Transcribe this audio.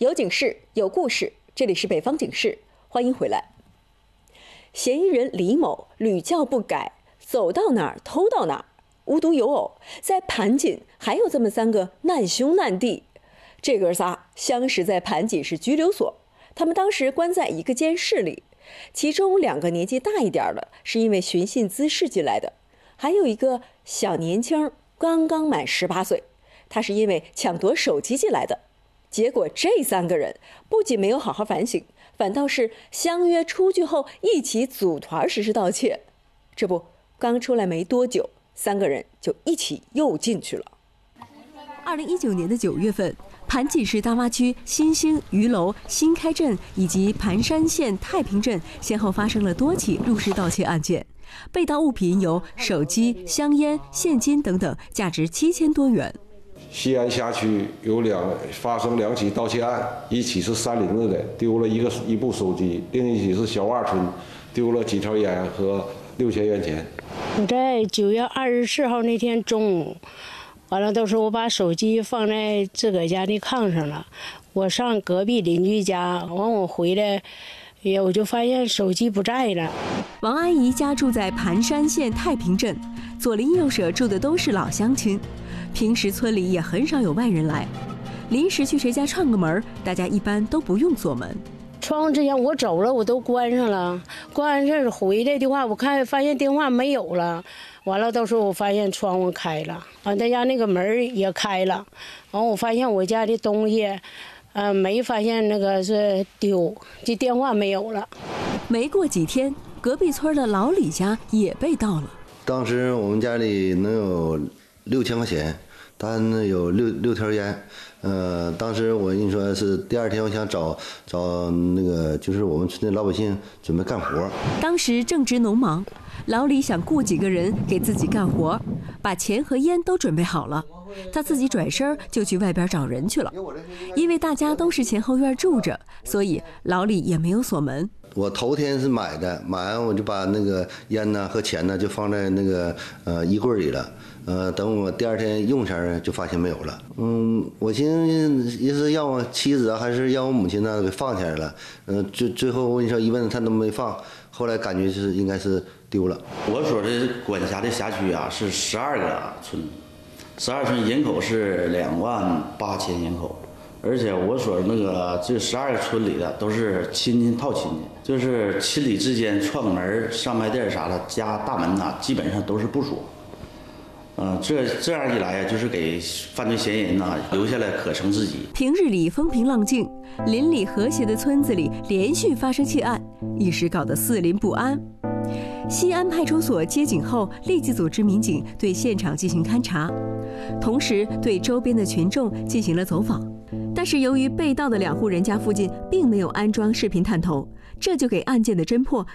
有警示，有故事，这里是北方警示，欢迎回来。嫌疑人李某屡教不改，走到哪儿偷到哪儿，无独有偶，在盘锦还有这么三个难兄难弟。这哥仨相识在盘锦市拘留所，他们当时关在一个监室里，其中两个年纪大一点的，是因为寻衅滋事进来的，还有一个小年轻，刚刚满十八岁，他是因为抢夺手机进来的。结果这三个人不仅没有好好反省，反倒是相约出去后一起组团实施盗窃。这不，刚出来没多久，三个人就一起又进去了。二零一九年的九月份，盘锦市大洼区新兴鱼楼、新开镇以及盘山县太平镇先后发生了多起入室盗窃案件，被盗物品有手机、香烟、现金等等，价值七千多元。西安辖区有两发生两起盗窃案，一起是三林子的，丢了一个一部手机；另一起是小洼村，丢了几条烟和六千元钱。我在九月二十四号那天中午，完了，都是我把手机放在自个家的炕上了。我上隔壁邻居家，完我回来，呀，我就发现手机不在了。王阿姨家住在盘山县太平镇，左邻右舍住的都是老乡亲。平时村里也很少有外人来，临时去谁家串个门，大家一般都不用锁门。窗户之前我走了，我都关上了。关完事儿回来的话，我看发现电话没有了。完了，到时候我发现窗户开了，完他家那个门也开了。完我发现我家的东西，呃，没发现那个是丢，这电话没有了。没过几天，隔壁村的老李家也被盗了。当时我们家里能有。六千块钱，单有六六条烟，呃，当时我跟你说是第二天，我想找找那个，就是我们村的老百姓准备干活。当时正值农忙，老李想雇几个人给自己干活，把钱和烟都准备好了，他自己转身就去外边找人去了。因为大家都是前后院住着，所以老李也没有锁门。我头天是买的，买完我就把那个烟呢和钱呢就放在那个呃衣柜里了。呃，等我第二天用前就发现没有了。嗯，我寻思意思让我妻子啊，还是让我母亲呢给放起来了。嗯，最最后我跟你说一问，他都没放。后来感觉是应该是丢了。我所的管辖的辖区啊是十二个村，十二村人口是两万八千人口，而且我所那个这十二个村里的都是亲戚套亲戚，就是亲里之间串个门、上卖店啥的，家大门呐基本上都是不锁。嗯，这这样一来呀，就是给犯罪嫌疑人呐留下了可乘之机。平日里风平浪静、邻里和谐的村子里，连续发生窃案，一时搞得四邻不安。西安派出所接警后，立即组织民警对现场进行勘查，同时对周边的群众进行了走访。但是由于被盗的两户人家附近并没有安装视频探头，这就给案件的侦破